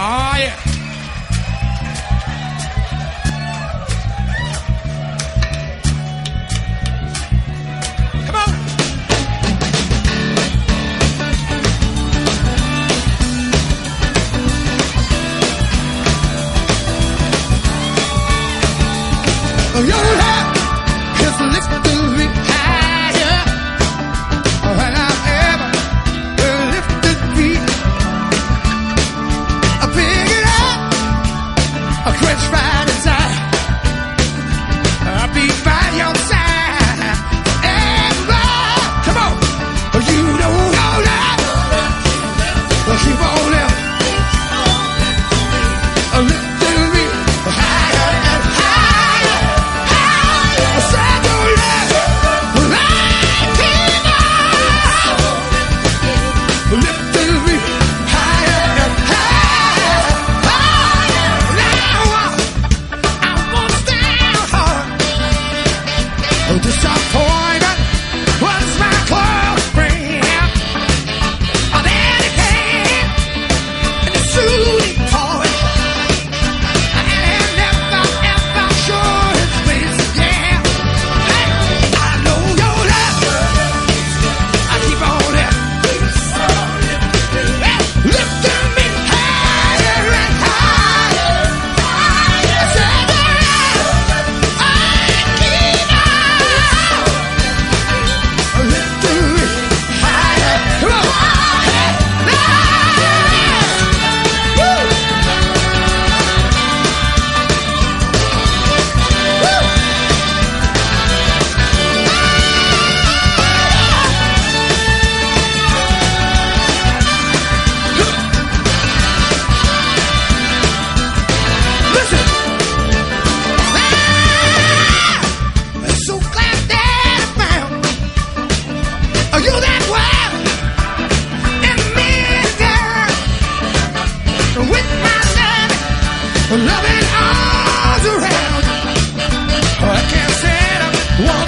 Oh, yeah. On. loving all around. I can't stand up.